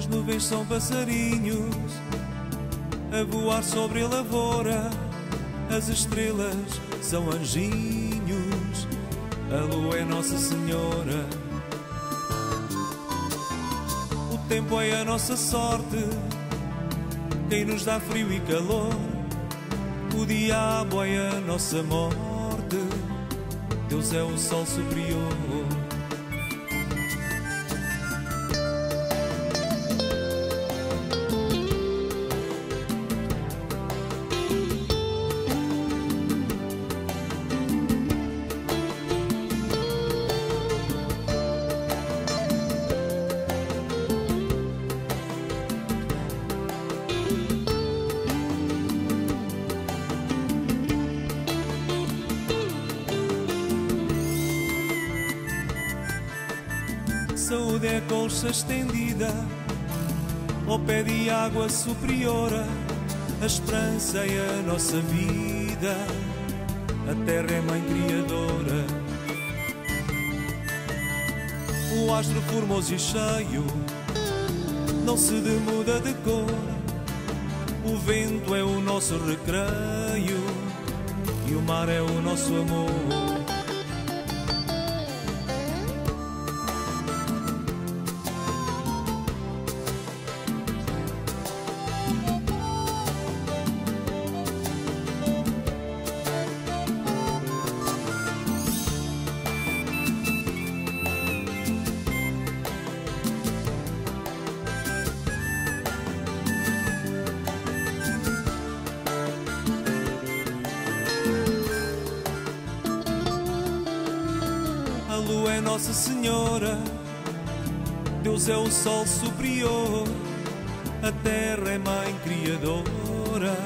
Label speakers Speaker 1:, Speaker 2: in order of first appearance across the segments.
Speaker 1: As nuvens são passarinhos a voar sobre a lavoura. As estrelas são anjinhos, a lua é Nossa Senhora. O tempo é a nossa sorte, quem nos dá frio e calor. O diabo é a nossa morte, Deus é o sol superior. Saúde é colcha estendida ao pé de água superiora. A esperança é a nossa vida, a terra é mãe criadora. O astro formoso e cheio não se demuda de cor. O vento é o nosso recreio e o mar é o nosso amor. É Nossa Senhora, Deus é o sol superior, a terra é mãe criadora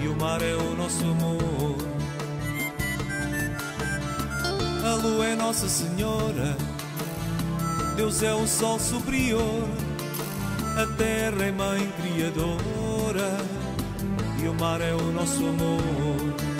Speaker 1: e o mar é o nosso amor. A lua é Nossa Senhora, Deus é o sol superior, a terra é mãe criadora e o mar é o nosso amor.